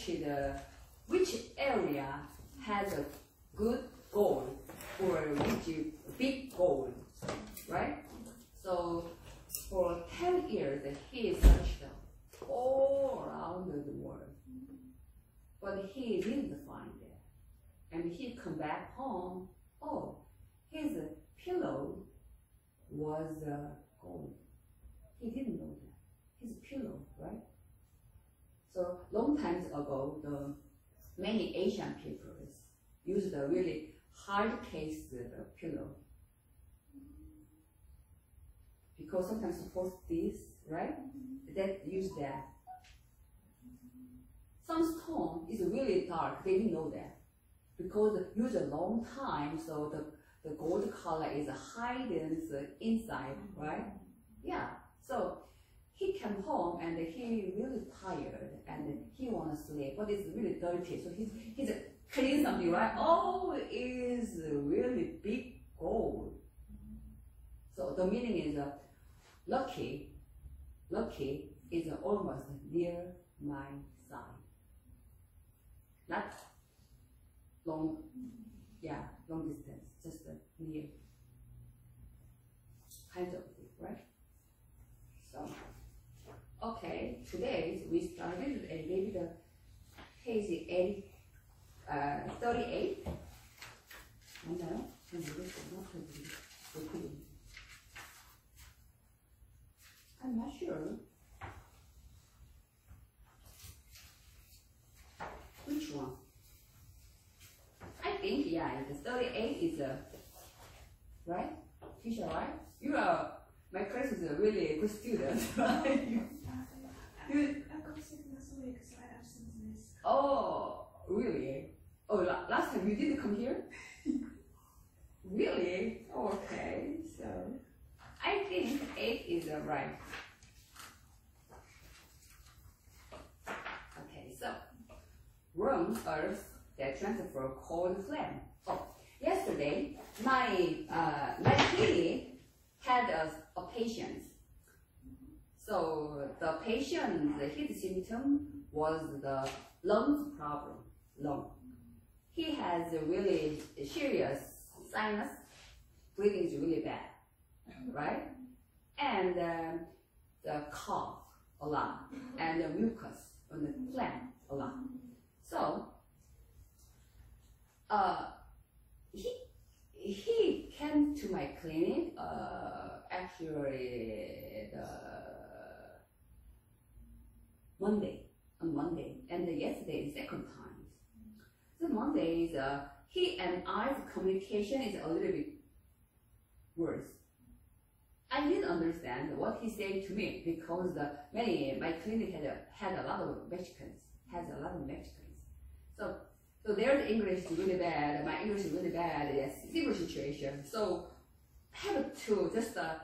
he searched uh, which area has a good gold or which big gold, right? So for ten years he searched all around the world, but he didn't find it and he come back home. Oh, his pillow was uh, gold. He didn't know that. His pillow, right? So long times ago, the many Asian peoples used a really hard case uh, pillow because sometimes suppose this, right? That use that. Some stone is really dark. They didn't know that because it use a long time, so the, the gold color is hidden inside, right? Yeah. So he came home and he really tired and he wanna sleep, but it's really dirty. So he's he's clean something, right? Oh, is really big gold. So the meaning is uh, lucky, lucky is almost near my side. Not long, yeah, long distance, just uh, near. Kind of thing, right? So, okay, today we started and maybe the page 80, uh, 38. 맞나요? 잘 모르겠어요. 어떻게 I'm not sure. Which one? I think, yeah, the 38 is a, right? Teacher, right? You are, my class is a really good student, right? You- you- I've got sick last week, so I absence this. oh, really? Oh, la- last time you didn't come here? really? Okay, so I think 8 is uh, right. Okay, so warm earth that transfer cold phlegm. Oh, yesterday my uh, my clinic had a, a patient. So the patient, his symptom was the lungs problem, lung. He has a really serious sinus, breathing is really bad, right? And um, the cough a lot, and the mucus on the phlegm a lot. So, uh, he he came to my clinic. Uh, actually, the Monday on Monday, and yesterday second time. So Monday is uh, he and I's communication is a little bit worse. I didn't understand what he said to me because the many my clinic had a, had a lot of Mexicans, has a lot of Mexicans. So so their English is really bad, my English is really bad, yes, similar situation. So I have to just uh,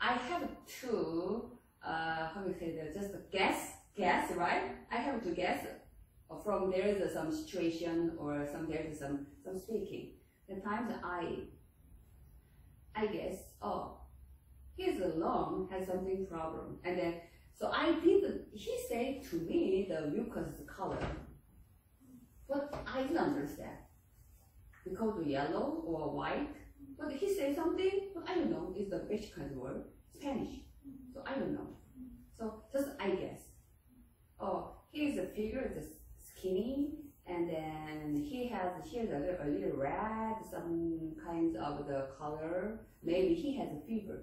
I have to uh, how do you say that? Just guess, guess, right? I have to guess. From there is some situation or some there is some some speaking. The times I I guess oh his alone has something problem. And then so I didn't he said to me the mucus color. But I didn't understand. Because yellow or white. But he said something but I don't know. It's the Mexican word Spanish. So I don't know. So just I guess oh his figure is skinny and then he has he has a little, a little red some kinds of the color. Maybe he has a fever.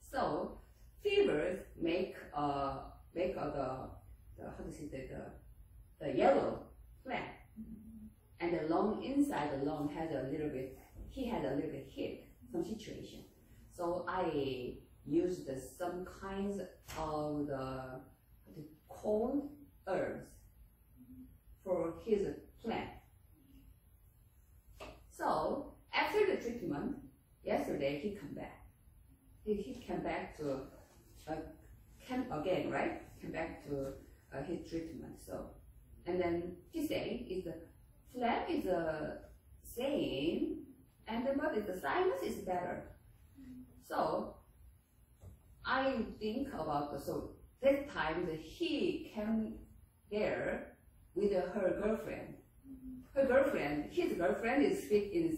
So fevers make uh make uh, the the how to say that the the yellow flag and the lung inside the lung has a little bit he had a little bit hit some situation. So I used some kinds of the, cold herbs for his plant. So after the treatment, yesterday he come back. He, he came back to uh, came again, right? Came back to uh, his treatment. So and then he say is the phlegm is the same, and the but the sinus is better. So I think about the, so that time he came there with her girlfriend. Her girlfriend, his girlfriend is speak in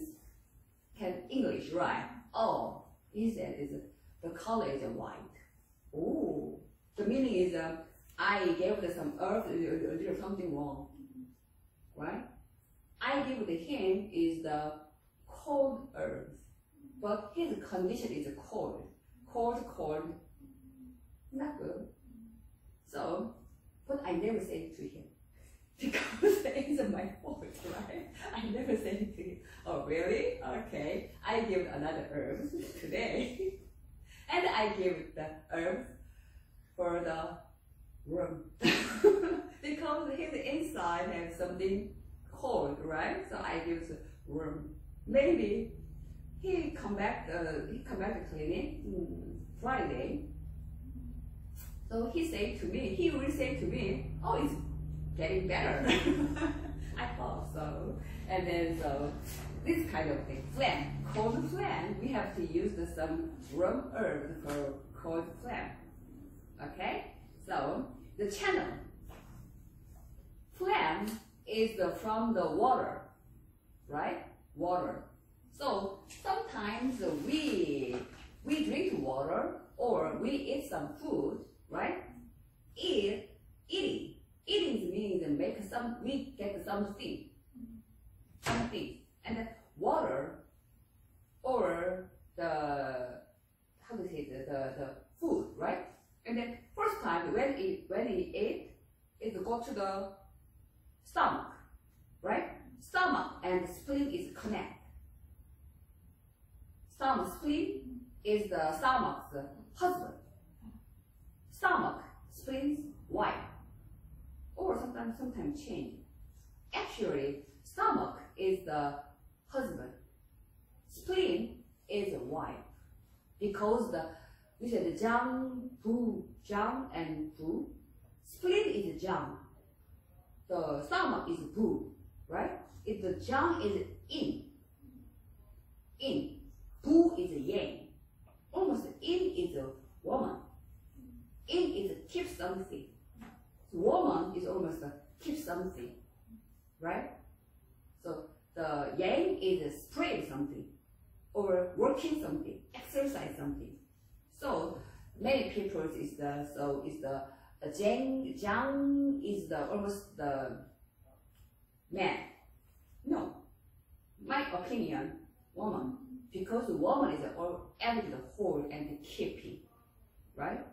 can English, right? Oh, he said is the color is white. Oh, the meaning is uh, I gave some earth, uh, uh, uh, there's something wrong, right? I give to him is the cold earth, but his condition is cold, cold, cold, not good. So, but I never said it to him because it's my fault, right? I never said it to him. Oh, really? Okay. I give another herb today, and I give the herb for the room because his inside has something cold, right? So I give the room. Maybe he come back. Uh, he come back to clinic mm, Friday. So he said to me, he will say to me, "Oh, it's getting better." I thought so, and then so this kind of thing, phlegm, cold phlegm, we have to use the, some room herbs for cold phlegm. Okay, so the channel phlegm is the, from the water, right? Water. So sometimes we we drink water or we eat some food, right? Eat eating. Eating means make some we get some seed, some Something. And water or the how to say the, the, the food, right? And then first time when it when it ate, it go to the stomach, right? Stomach and spleen is connect. Stomach spleen is the stomach's husband. Stomach, spleens, wife. Or sometimes sometimes change. Actually, stomach is the husband. Spleen is a wife. Because the we said Jiang, Bu, Jiang and Bu. Spleen is Jiang. The stomach is Bu, right? If the Jiang is in, in. Bu is a yang. Almost in is a woman. In is keep something. Woman is almost a keep something, right? So the yang is spread something or working something, exercise something. So many people is the so is the the Jiang is the almost the man. No, my opinion, woman, because the woman is all everything the hold and the keeping, right?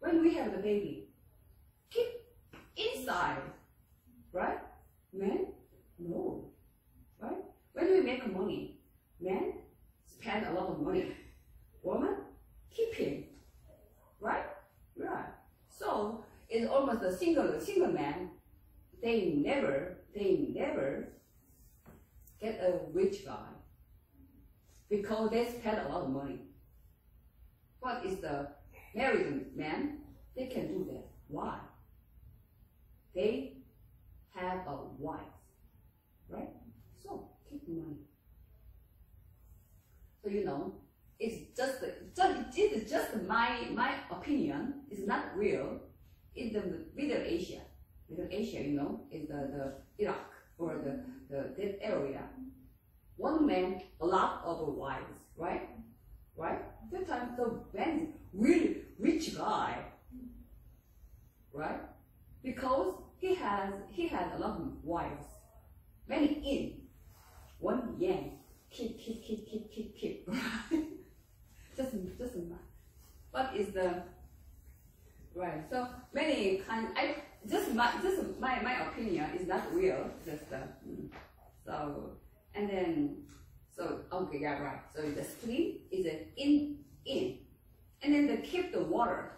When we have the baby, keep inside, right? Man, no, right? When we make money, man spend a lot of money, woman keep it, right? Right. So it's almost a single single man. They never they never get a rich guy because they spend a lot of money. What is the married man? They can do that. Why? They have a wife, right? So keep money. So you know, it's just just it is just my my opinion. It's not real. In the Middle Asia, Middle Asia, you know, is the, the Iraq or the, the that area. One man, a lot of wives, right? Right? Time the man really rich guy, right? Because he has he has a lot of wives, many in, one yang, keep keep keep keep keep keep, right? just just what is the right? So many kind. I just my just my my opinion is not real. Just uh, mm. so and then so okay yeah right. So the spleen is an in in, and then they keep the water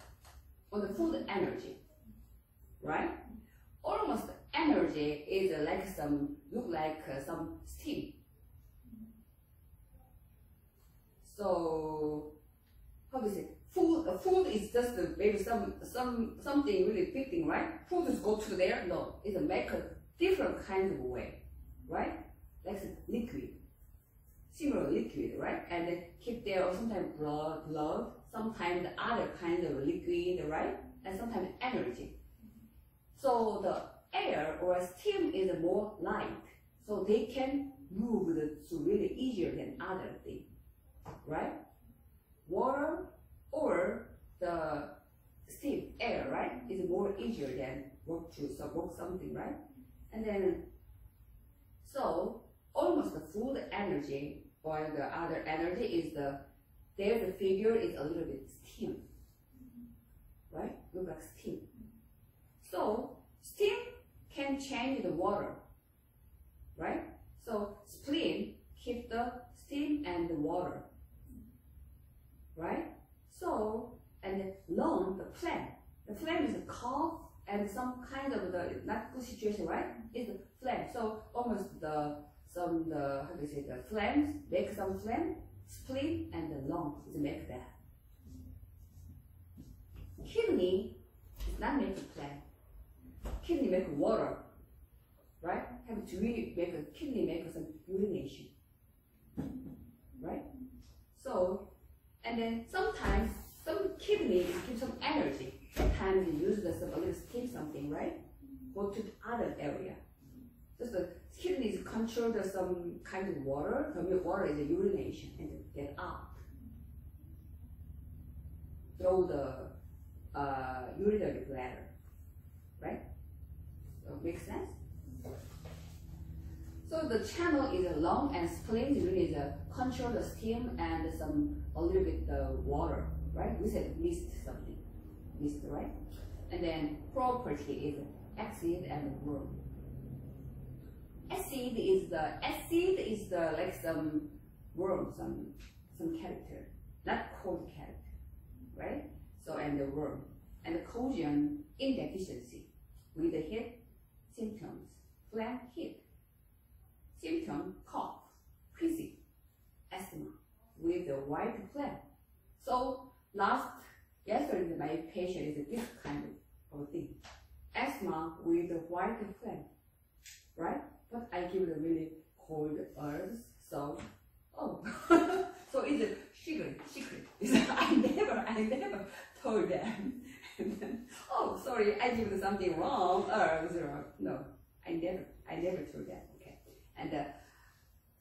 or the food energy, right? Almost energy is like some look like uh, some steam. So how to say food? Food is just maybe some some something really big thing, right? Food is go to there. No, it's a make a different kind of way, right? Like liquid, similar liquid, right? And keep there, or sometimes blood, blood, sometimes other kind of liquid, right? And sometimes energy. So the air or steam is more light, so they can move the, really easier than other thing, right? Water or the steam, air, right, is more easier than work to so work something, right? And then, so almost the full energy or the other energy is the, there the figure is a little bit steam, right? Look like steam. So steam can change the water, right? So spleen keep the steam and the water, right? So and lung, the flame, the flame is a cough and some kind of the not good situation, right? It's the flame. So almost the some the how do you say the flames make some flame, spleen and the lung is make that. Kidney is not make flame. Kidney make water, right? Have to really make a kidney make some urination, right? So and then sometimes some kidney give some energy. Sometimes you use the some a little steam something, right? Go to the other area. Just the kidneys control the some kind of water. Your water is urination and get out. Through the uh, urinary bladder, right? So makes sense. So the channel is a lung and spleen really is a control the steam and some a little bit the water right? We said mist something, mist, right? And then property is acid and worm. Acid is the acid is the like some worm, some some character, not cold character, right? So and the worm and the collagen deficiency with the heat symptoms, phlegm heat, symptom cough, wheezing, asthma with the white phlegm. So Last, yesterday my patient is this kind of thing. Asthma with the white phlegm, right? But I give the really cold herbs, so, oh, so it's a secret, secret. I never, I never told them. then, oh, sorry, I give something wrong, herbs, or, no, I never, I never told them, okay. And the uh,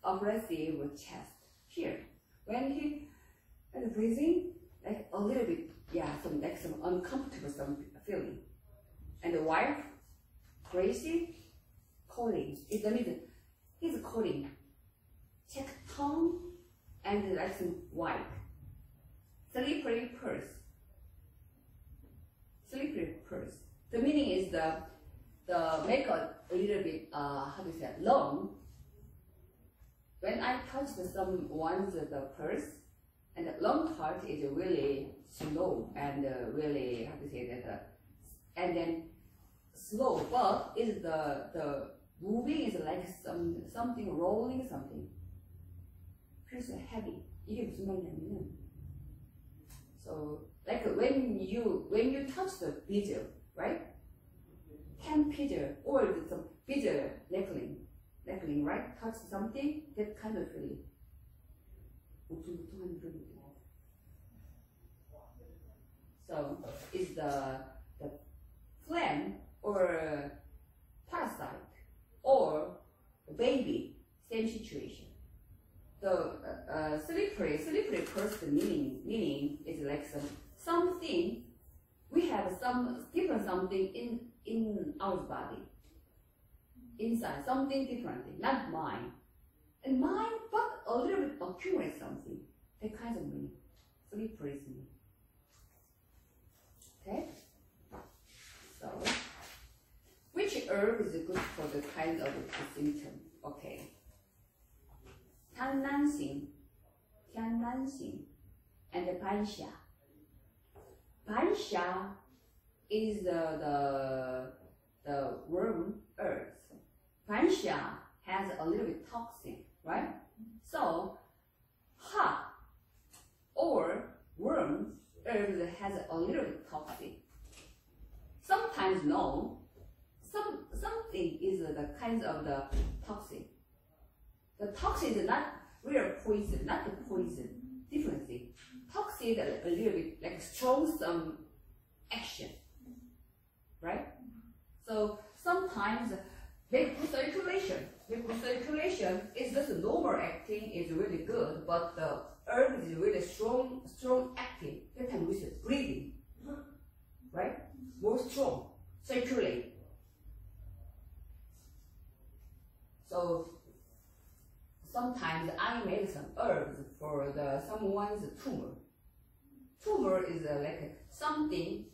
oppressive chest, here, when he, and breathing, like a little bit, yeah, some like some uncomfortable some feeling. And the wife, Gracie, calling. It's the middle. He's calling. Check tongue and some white. Slippery pulse. Slippery pulse. The meaning is the the make a, little bit uh how do you say long. When I touch the some ones the purse, and the long part is really slow and uh, really, how to say that, uh, and then slow, but is the, the moving is like some, something rolling something. 그래서 heavy. 이게 무슨 말이냐면은, so, like when you, when you touch the bezel, right? Hand bezel or the, some bezel necklace, necklace, right? Touch something, that kind of feeling. So is the the flame or parasite or baby same situation. The uh, uh, slippery slippery person meaning meaning is like some something we have some different something in in our body. Inside something different not mine. And mine but a little bit accumulate something. That kind of meaning. Slippery meaning. Okay? So, which herb is good for the kind of symptom. Okay. Tianlanxing, Tianlanxing, and Panxia. Panxia is the, the, the worm earth. Panxia has a little bit toxin, right? So, ha or worm earth has a little bit toxin. Sometimes no, some something is the kinds of the toxin. The toxin is not real poison, not the poison, different thing. Toxin a little bit like strong some action, right? So sometimes make good circulation. Make good circulation is just normal acting is really good, but the herb is really strong, strong acting. That time we say breathing, right? More strong, circulate. So sometimes I make some herbs for someone's tumor. Tumor is like something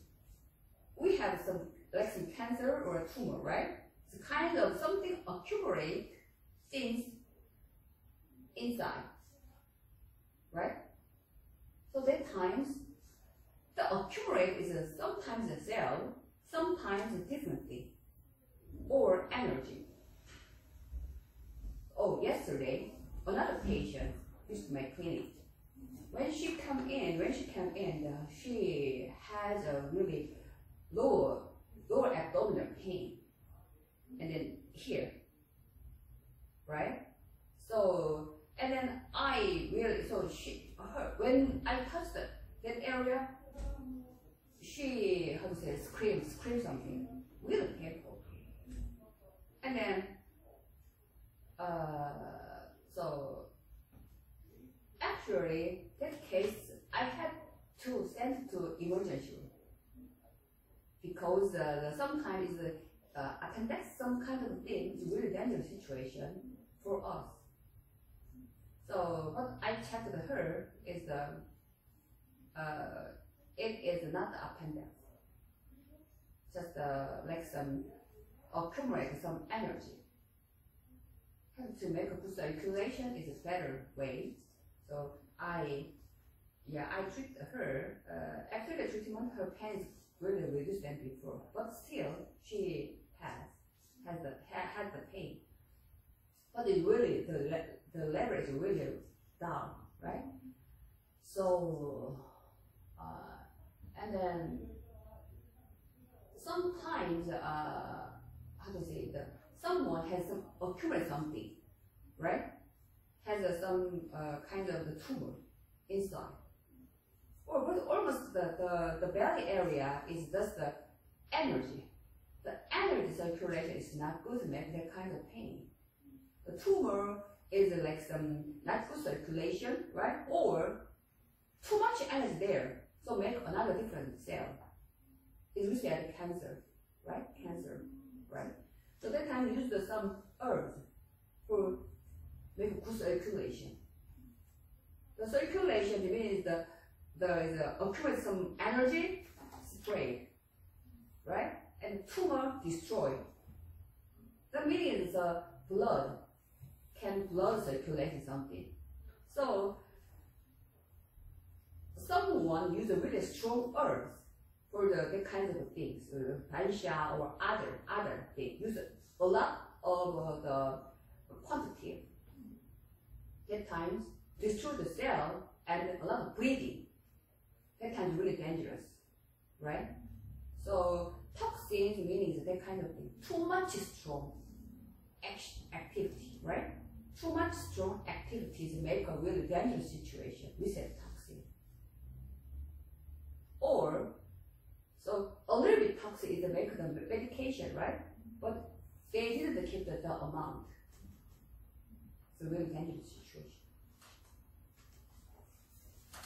we have some like some cancer or a tumor, right? It's kind of something accumulate things inside, right? So that times the accumulate is sometimes a cell, sometimes a different thing, or energy. Oh, yesterday another patient used my clinic. When she come in, when she come in, uh, she has a really lower lower abdominal pain, and then here, right? So and then I really so she her when I touched that, area, she how to say scream scream something really painful, and then uh so actually that case I had to send to emergency because uh, sometimes uh, appendix, some kind of thing is really dangerous situation for us. So what I checked with her is um, uh, it is not appendix, just uh, like some accumulate some energy. And to make a good circulation is a better way. So I, yeah, I treat her. Uh, after the treatment, her pain is really reduced than before, but still she has has the ha, had the pain. But it really the the is really down, right? So, uh, and then sometimes uh, how to say the someone has some accumulate something, right? Has uh, some uh, kind of tumor inside or almost the, the, the belly area is just the energy. The energy circulation is not good to make that kind of pain. The tumor is like some not good circulation, right? Or too much energy there, so make another different cell. It's usually at cancer, right? Cancer, right? So that time use the, some herbs for make good circulation. The circulation means the there is a accumulate some energy sprayed, right? And tumor destroyed. That means the blood can blood circulate something. So someone use a really strong herbs for the, the kinds of things, uh, Bansha or other other things. Use a lot of uh, the quantity. At times destroy the cell and a lot of bleeding that be really dangerous, right? So toxins meaning that kind of thing. Too much strong activity, right? Too much strong activities make a really dangerous situation We a toxin. Or, so a little bit toxic is make the medication, right? But they didn't keep the, the amount. It's a really the situation.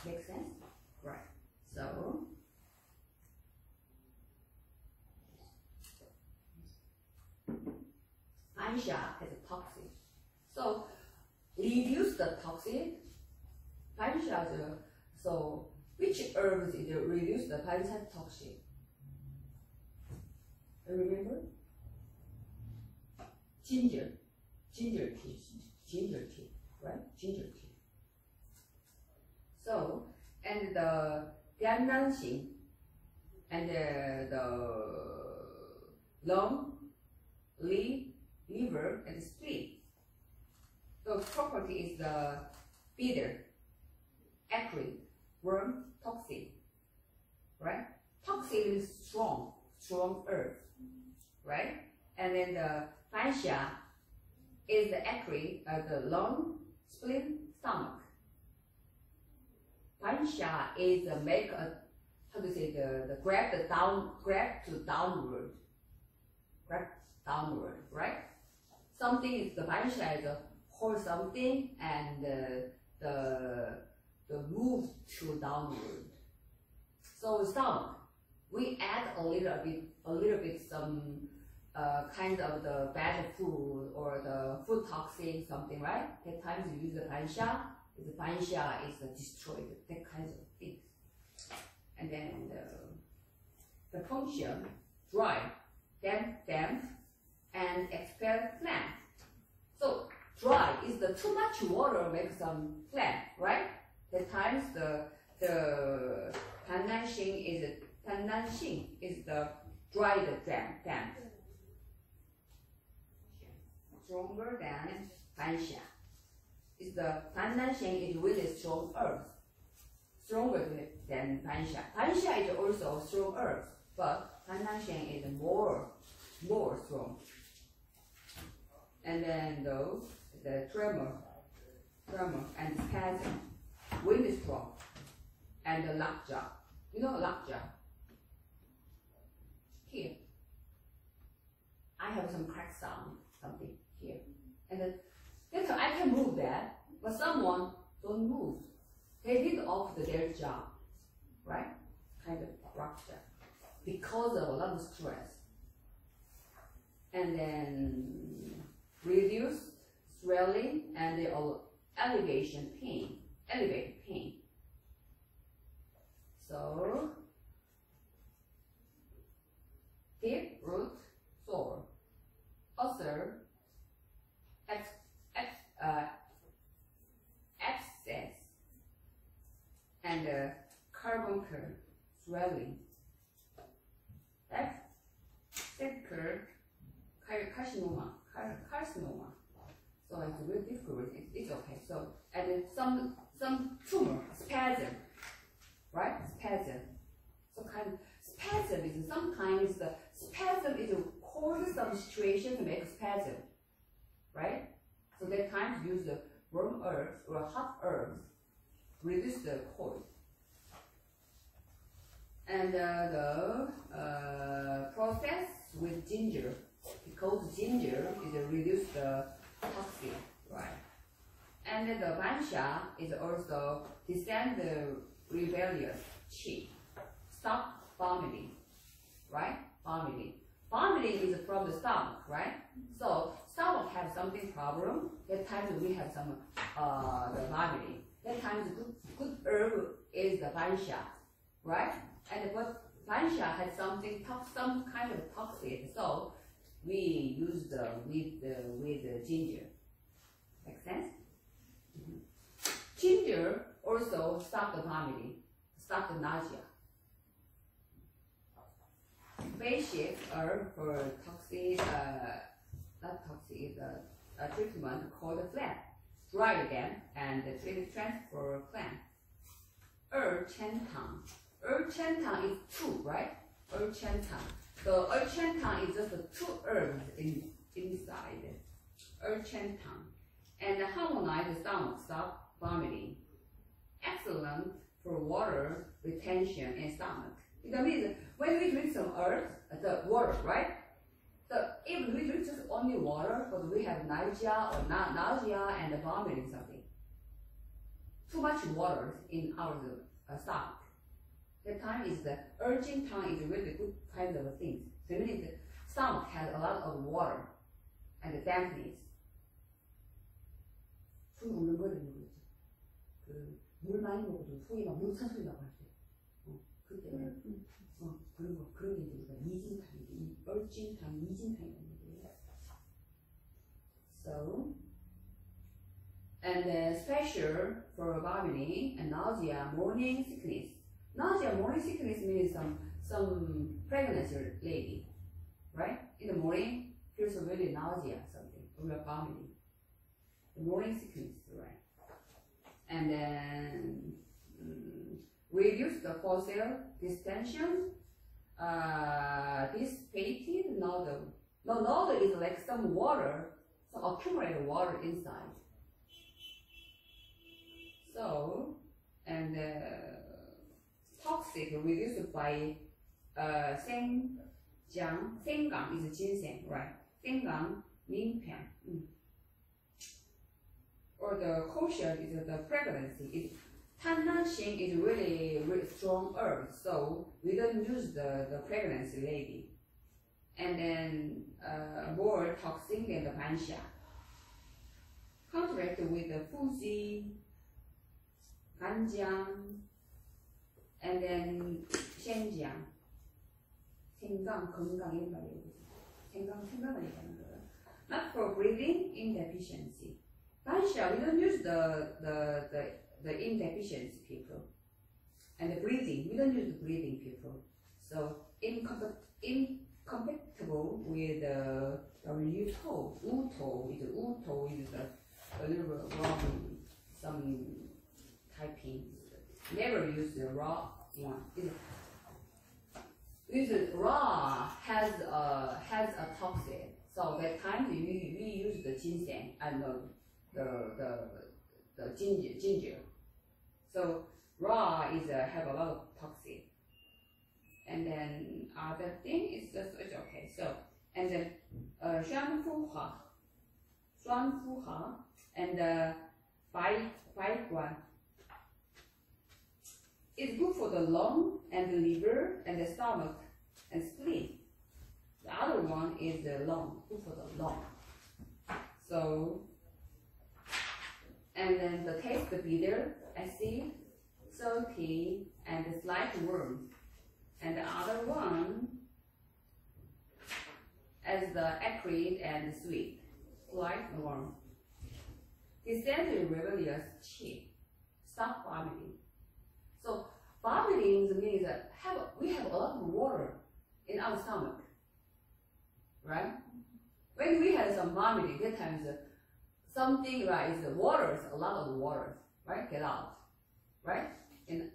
Make sense? Right. So, Ansha has a toxin. So, reduce the toxin. Pansha, so which herbs is reduce the pansha toxin? Remember? Ginger, ginger tea, ginger tea, right? Ginger tea. So, and the Liannansing and the lung, li, liver, and spleen. The property is the bitter, acrid, worm, toxic, right? Toxic is strong, strong earth, right? And then the fascia is the acrid, uh, the long spleen, stomach. Pansha is the make a, how to say, the, the grab the down, grab to downward. Grab downward, right? Something is, the pansha is a hold something and uh, the, the move to downward. So stomach, we add a little bit, a little bit some uh, kind of the bad food or the food toxin, something, right? At times you use the pansha, the pansha is destroyed, that kinds of things. And then the, the function, dry, damp, damp, and expel phlegm. So dry is the too much water makes some phlegm, right? At times the the Tannanshin is Tannanshin is the dry the damp, damp. Stronger than Pansha. Is the Tannanshin is really strong earth. Stronger than Pansha. Pansha is also strong earth, but Tannanshin is more more strong. And then those the tremor, tremor and spasm, wind is strong, and the lockjaw. You know lockjaw? Here. I have some crack sound, something. And then later I can move that, but someone don't move. They did off their job, right? Kind of rupture. Because of a lot of stress. And then reduce swelling and the elevation pain, elevated pain. So, deep root sore, ulcer, uh, abscess, and uh, carbuncle swelling. That's thicker carcinoma, carcinoma. So it's really difficult. It, it's okay. So and some some tumor spasm, right? Spasm. So kind of spasm is sometimes the spasm is cause some situation to make spasm, right? So they times use the warm herbs or hot herbs reduce the cold. And uh, the uh, process with ginger because ginger is a reduce the toxin, right? And the bansha is also descend the rebellious chi, stop vomiting, right? Vomiting. Vomiting is from the stomach, right? So stomach have something problem. At times we have some uh, the vomiting. At times good, good herb is the bansha, right? And but bansha has something some kind of toxic. So we use the with the with the ginger. Make sense? Mm -hmm. Ginger also stop the vomiting, stop the nausea. Basic herb for toxic, uh, not toxic, uh, a treatment called phlegm. Dry them and treat transfer phlegm. Er Chen Tang. Er Chen Tang is two, right? Er Chen Tang. So Erchentang is just two herbs in, inside Erchentang. And harmonize the stomach, stop vomiting. Excellent for water retention in stomach. That means when we drink some earth, the water, right? So if we drink just only water, but we have nausea or na nausea and vomiting something. Too much water in our uh, stomach. The time is the urging time is really good kind of things. So meaning the stomach has a lot of water and the dampness. 술 먹는 거를 모르죠. 그물 많이 먹어도 속에 막물 차소리 나고 할 때. 어, 그때 음. 어, 그런 거 그런 게 이제 우리가 이진탕이 얼진탕 이진탕이라는 얘기예요. So and then special for vomiting and nausea, morning sickness. Nausea, morning sickness means some some pregnancy lady, right? In the morning, feels really nausea, something, or vomiting. The morning sickness, right? And then um, reduce the fossil distension, uh, dissipated nodule. No, nodule is like some water so accumulate water inside. So, and uh, toxic reduced by uh, Senjiang, Sengang is ginseng, right? Sengang, Ningpian. Mm. Or the kosher is the pregnancy. Tannanshin is really, really strong herb, so we don't use the, the pregnancy lady. And then uh, more toxin than the pansha. Contract with the fuzi, 간장, and then 생장. 생강, 건강 이런 말이에요. 생강, 생강을 얘기하는 거예요. Not for breathing indeficiency. Pansha, we don't use the, the, the, the indeficiency people. And the breathing, we don't use the breathing people. So, incompat- incompatible with the Uto. Uto is Uto is a, a little wrong, some typing. Never use the raw one. Use raw has a has a toxin. So that time we, we use the ginseng and the the the, the ginger ginger. So raw is uh, have a lot of toxin. And then other thing is just it's okay. So and then uh, Xuan Fu ha and the Bai Bai Guan. It's good for the lung and the liver and the stomach and spleen. The other one is the lung, good for the lung. So, and then the taste bitter acid, salty, and slight warm. And the other one as the acrid and sweet, slight warm. Dysentery rebellious cheek, stop vomiting. So vomiting means that have we have a lot of water in our stomach, right? When we have some vomiting, that times uh, something right is the water, a lot of water, right? Get out, right? And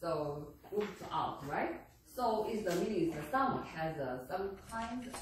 so to out, right? So is the meaning the stomach has uh, some kind of